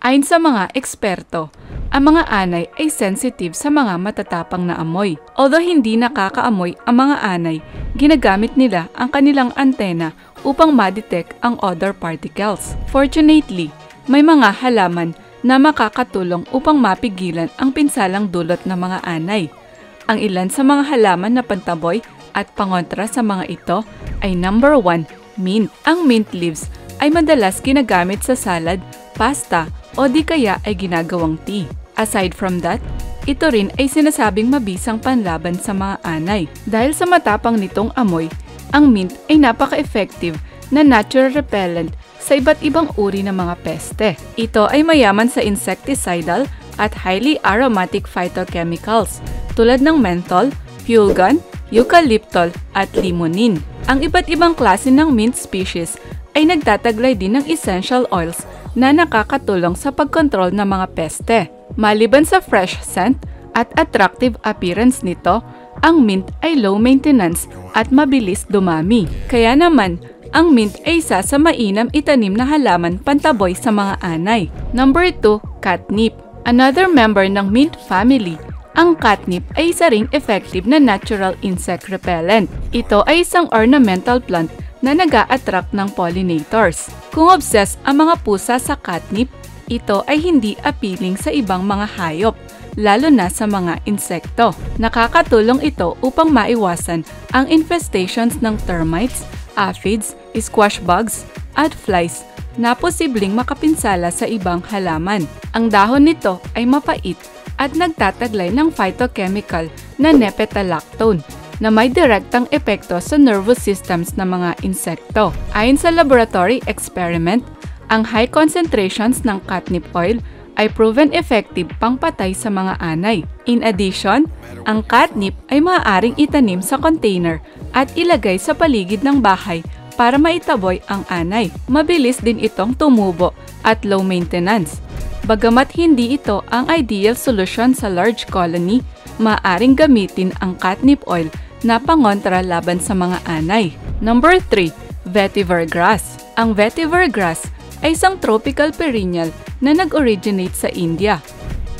Ayon sa mga eksperto, ang mga anay ay sensitive sa mga matatapang na amoy. Although hindi nakakaamoy ang mga anay, ginagamit nila ang kanilang antena upang ma-detect ang odor particles. Fortunately, may mga halaman na makakatulong upang mapigilan ang pinsalang dulot ng mga anay. Ang ilan sa mga halaman na pantaboy at pangontra sa mga ito ay number 1, mint. Ang mint leaves ay madalas ginagamit sa salad, pasta, o di kaya ay ginagawang tea. Aside from that, ito rin ay sinasabing mabisang panlaban sa mga anay. Dahil sa matapang nitong amoy, ang mint ay napaka-effective na natural repellent sa iba't ibang uri ng mga peste. Ito ay mayaman sa insecticidal at highly aromatic phytochemicals tulad ng menthol, fulgon, eucalyptol at limonin. Ang iba't ibang klase ng mint species ay nagtataglay din ng essential oils na nakakatulong sa pagkontrol ng mga peste. Maliban sa fresh scent at attractive appearance nito, ang mint ay low maintenance at mabilis dumami. Kaya naman, ang mint ay isa sa mainam itanim na halaman pantaboy sa mga anay. Number 2, catnip. Another member ng mint family ang catnip ay isa ring effective na natural insect repellent. Ito ay isang ornamental plant na nag attract ng pollinators. Kung obsessed ang mga pusa sa catnip, ito ay hindi appealing sa ibang mga hayop, lalo na sa mga insekto. Nakakatulong ito upang maiwasan ang infestations ng termites, aphids, squash bugs, at flies na posibleng makapinsala sa ibang halaman. Ang dahon nito ay mapait at nagtataglay ng phytochemical na nepetalactone na may direktang epekto sa nervous systems ng mga insekto. Ayon sa laboratory experiment, ang high concentrations ng catnip oil ay proven effective pangpatay sa mga anay. In addition, ang catnip ay maaaring itanim sa container at ilagay sa paligid ng bahay para maitaboy ang anay. Mabilis din itong tumubo at low maintenance. Bagamat hindi ito ang ideal solution sa large colony, maaring gamitin ang catnip oil na pangontra laban sa mga anay. Number 3, vetiver grass. Ang vetiver grass ay isang tropical perennial na nag-originate sa India.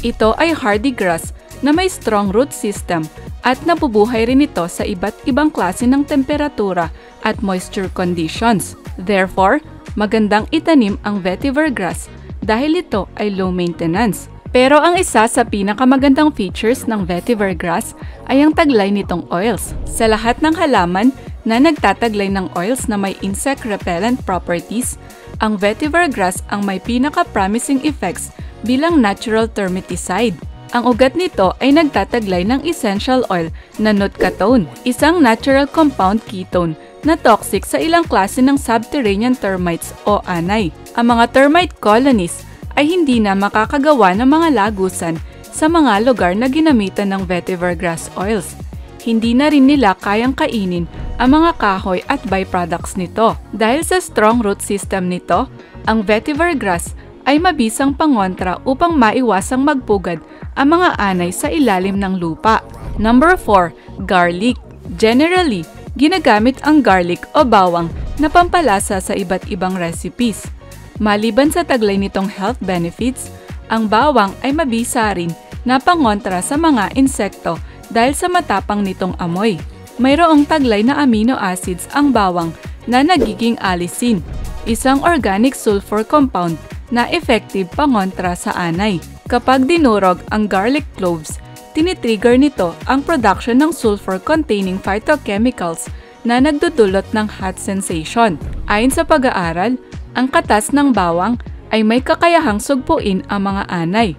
Ito ay hardy grass na may strong root system at nabubuhay rin ito sa iba't ibang klase ng temperatura at moisture conditions. Therefore, magandang itanim ang vetiver grass dahil ito ay low maintenance. Pero ang isa sa pinakamagandang features ng vetiver grass ay ang taglay nitong oils. Sa lahat ng halaman na nagtataglay ng oils na may insect repellent properties, ang vetiver grass ang may pinaka-promising effects bilang natural termiticide. Ang ugat nito ay nagtataglay ng essential oil na notkatone, isang natural compound ketone na toxic sa ilang klase ng subterranean termites o anay. Ang mga termite colonies ay hindi na makakagawa ng mga lagusan sa mga lugar na ginamitan ng vetiver grass oils. Hindi na rin nila kayang kainin ang mga kahoy at byproducts nito. Dahil sa strong root system nito, ang vetiver grass ay mabisang pangontra upang maiwasang magpugad ang mga anay sa ilalim ng lupa. Number 4, garlic. Generally, ginagamit ang garlic o bawang na pampalasa sa iba't ibang recipes. Maliban sa taglay nitong health benefits, ang bawang ay mabisa rin na pangontra sa mga insekto dahil sa matapang nitong amoy. Mayroong taglay na amino acids ang bawang na nagiging alisin, isang organic sulfur compound na effective pangontra sa anay. Kapag dinurog ang garlic cloves, tinitrigger nito ang production ng sulfur-containing phytochemicals na nagdudulot ng hot sensation. Ayon sa pag-aaral, ang katas ng bawang ay may kakayahang sugpuin ang mga anay.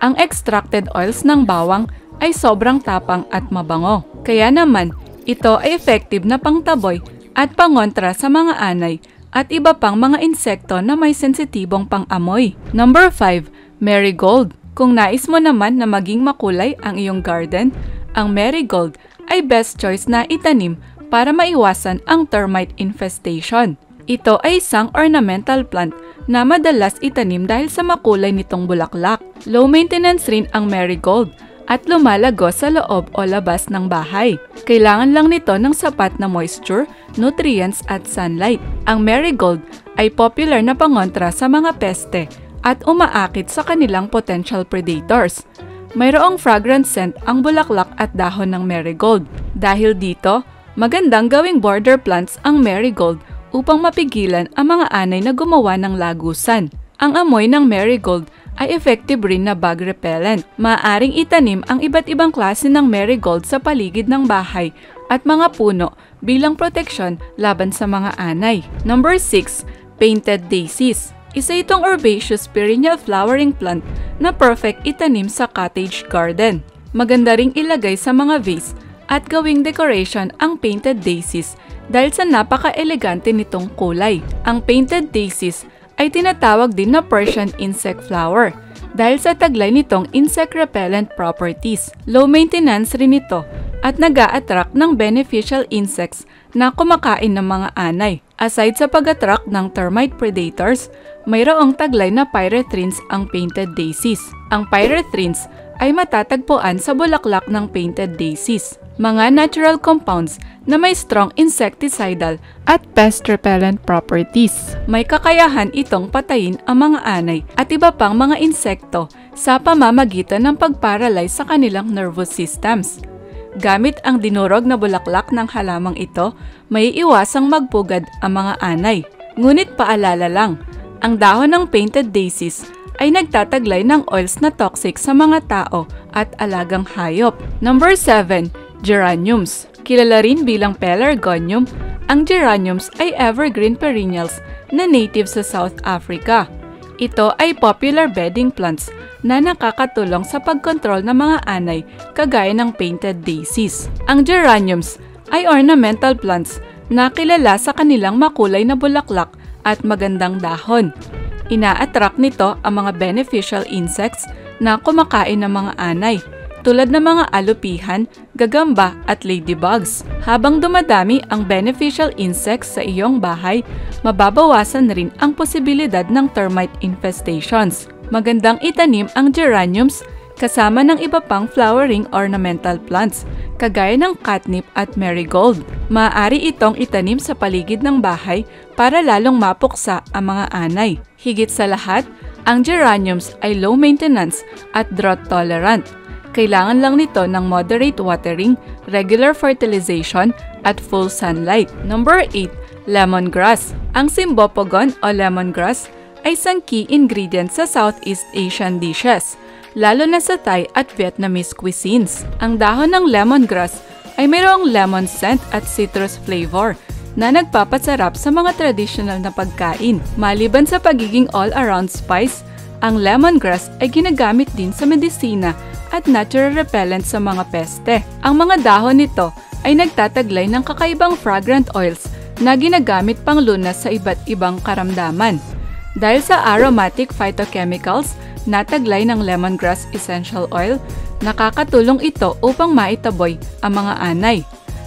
Ang extracted oils ng bawang ay sobrang tapang at mabango. Kaya naman, ito ay effective na pangtaboy at pangontra sa mga anay at iba pang mga insekto na may sensitibong pang-amoy. Number 5, marigold. Kung nais mo naman na maging makulay ang iyong garden, ang marigold ay best choice na itanim para maiwasan ang termite infestation. Ito ay isang ornamental plant na madalas itanim dahil sa makulay nitong bulaklak. Low maintenance rin ang marigold at lumalago sa loob o labas ng bahay. Kailangan lang nito ng sapat na moisture, nutrients at sunlight. Ang marigold ay popular na pangontra sa mga peste at umaakit sa kanilang potential predators. Mayroong fragrant scent ang bulaklak at dahon ng marigold. Dahil dito, magandang gawing border plants ang marigold upang mapigilan ang mga anay na gumawa ng lagusan. Ang amoy ng marigold ay effective rin na bug repellent. Maaring itanim ang iba't ibang klase ng marigold sa paligid ng bahay at mga puno bilang proteksyon laban sa mga anay. Number 6. Painted Daisies Isa itong herbaceous perennial flowering plant na perfect itanim sa cottage garden. Maganda ring ilagay sa mga vase at gawing decoration ang painted daisies dahil sa napaka-elegante nitong kulay. Ang painted daisies ay tinatawag din na Persian insect flower dahil sa taglay nitong insect repellent properties. Low maintenance rin ito at nag attract ng beneficial insects na kumakain ng mga anay. Aside sa pag-attract ng termite predators, mayroong taglay na pyrethrin ang painted daisies. Ang pyrethrin ay matatagpuan sa bulaklak ng painted daisies mga natural compounds na may strong insecticidal at pest repellent properties. May kakayahan itong patayin ang mga anay at iba pang mga insekto sa pamamagitan ng pagparalyze sa kanilang nervous systems. Gamit ang dinurog na bulaklak ng halamang ito, may iwasang magpugad ang mga anay. Ngunit paalala lang, ang dahon ng painted daisies ay nagtataglay ng oils na toxic sa mga tao at alagang hayop. Number 7 Geraniums Kilala rin bilang pelargonium, ang geraniums ay evergreen perennials na native sa South Africa. Ito ay popular bedding plants na nakakatulong sa pagkontrol ng mga anay kagaya ng painted daisies. Ang geraniums ay ornamental plants na kilala sa kanilang makulay na bulaklak at magandang dahon. Ina-attract nito ang mga beneficial insects na kumakain ng mga anay tulad ng mga alupihan, gagamba at ladybugs. Habang dumadami ang beneficial insects sa iyong bahay, mababawasan rin ang posibilidad ng termite infestations. Magandang itanim ang geraniums kasama ng iba pang flowering ornamental plants, kagaya ng catnip at marigold. Maaari itong itanim sa paligid ng bahay para lalong mapuksa ang mga anay. Higit sa lahat, ang geraniums ay low maintenance at drought tolerant kailangan lang nito ng moderate watering, regular fertilization, at full sunlight. Number 8. Lemongrass. Ang simbopogon o lemongrass ay isang key ingredient sa Southeast Asian dishes, lalo na sa Thai at Vietnamese cuisines. Ang dahon ng lemongrass ay mayroong lemon scent at citrus flavor na nagpapasarap sa mga traditional na pagkain. Maliban sa pagiging all-around spice, ang lemongrass ay ginagamit din sa medisina at natural repellent sa mga peste. Ang mga dahon nito ay nagtataglay ng kakaibang fragrant oils na ginagamit pang lunas sa iba't ibang karamdaman. Dahil sa aromatic phytochemicals na taglay ng lemongrass essential oil, nakakatulong ito upang maitaboy ang mga anay.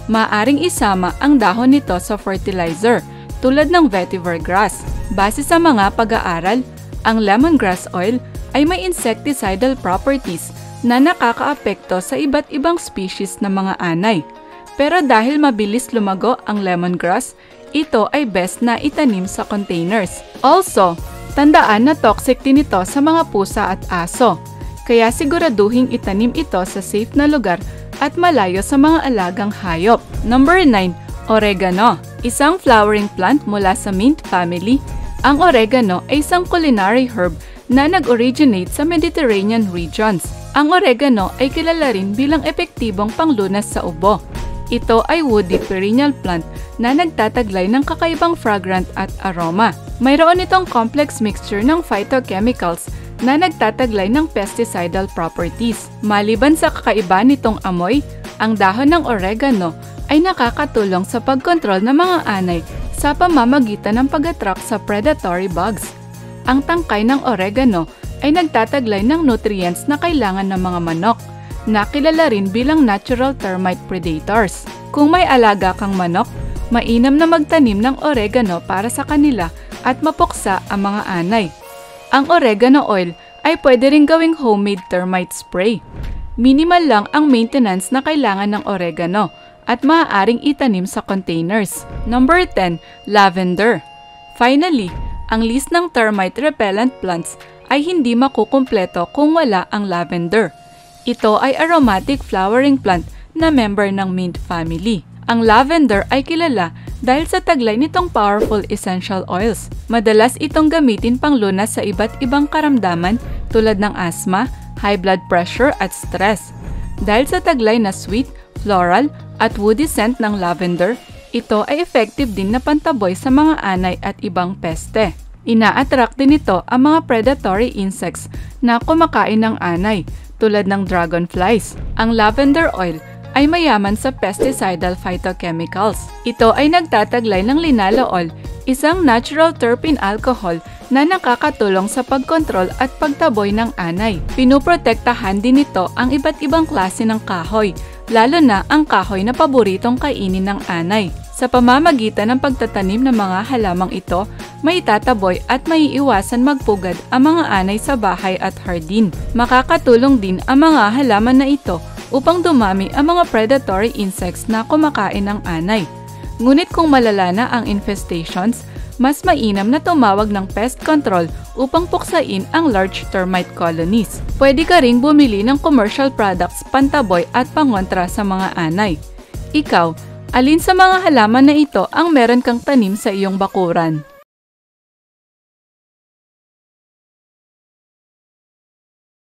Maaring isama ang dahon nito sa fertilizer tulad ng vetiver grass. Base sa mga pag-aaral, ang lemongrass oil ay may insecticidal properties na nakakaapekto sa iba't ibang species ng mga anay. Pero dahil mabilis lumago ang lemongrass, ito ay best na itanim sa containers. Also, tandaan na toxic din ito sa mga pusa at aso. Kaya siguraduhin itanim ito sa safe na lugar at malayo sa mga alagang hayop. Number 9. Oregano Isang flowering plant mula sa mint family, ang oregano ay isang culinary herb na nag-originate sa Mediterranean regions. Ang oregano ay kilala rin bilang epektibong panglunas sa ubo. Ito ay woody perennial plant na nagtataglay ng kakaibang fragrant at aroma. Mayroon itong complex mixture ng phytochemicals na nagtataglay ng pesticidal properties. Maliban sa kakaiba nitong amoy, ang dahon ng oregano ay nakakatulong sa pagkontrol ng mga anay sa pamamagitan ng pag-attract sa predatory bugs. Ang tangkay ng oregano ay nagtataglay ng nutrients na kailangan ng mga manok, na kilala rin bilang natural termite predators. Kung may alaga kang manok, mainam na magtanim ng oregano para sa kanila at mapuksa ang mga anay. Ang oregano oil ay pwede rin gawing homemade termite spray. Minimal lang ang maintenance na kailangan ng oregano at maaaring itanim sa containers. Number 10. Lavender Finally, ang list ng termite repellent plants ay hindi makukumpleto kung wala ang lavender. Ito ay aromatic flowering plant na member ng mint family. Ang lavender ay kilala dahil sa taglay nitong powerful essential oils. Madalas itong gamitin pang lunas sa iba't ibang karamdaman tulad ng asthma, high blood pressure at stress. Dahil sa taglay na sweet, floral at woody scent ng lavender, ito ay effective din na pantaboy sa mga anay at ibang peste. Ina-attract din ito ang mga predatory insects na kumakain ng anay tulad ng dragonflies. Ang lavender oil ay mayaman sa pesticidal phytochemicals. Ito ay nagtataglay ng linalool, isang natural terpene alcohol na nakakatulong sa pagkontrol at pagtaboy ng anay. Pinuprotektahan din nito ang iba't ibang klase ng kahoy, lalo na ang kahoy na paboritong kainin ng anay. Sa pamamagitan ng pagtatanim ng mga halamang ito, may tataboy at may iwasan magpugad ang mga anay sa bahay at hardin. Makakatulong din ang mga halaman na ito upang dumami ang mga predatory insects na kumakain ng anay. Ngunit kung malala na ang infestations, mas mainam na tumawag ng pest control upang puksain ang large termite colonies. Pwede ka ring bumili ng commercial products pantaboy at pangontra sa mga anay. Ikaw, alin sa mga halaman na ito ang meron kang tanim sa iyong bakuran?